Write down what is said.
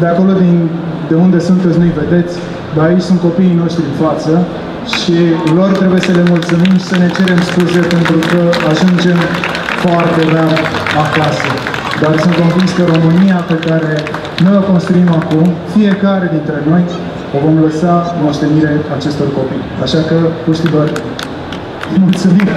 de acolo din, de unde sunteți nu-i vedeți, dar aici sunt copiii noștri în față și lor trebuie să le mulțumim și să ne cerem scuze pentru că ajungem foarte rar acasă. Dar sunt convins că România pe care noi o construim acum, fiecare dintre noi, o vom lăsa moștenire acestor copii. Așa că, puștilor, mulțumim!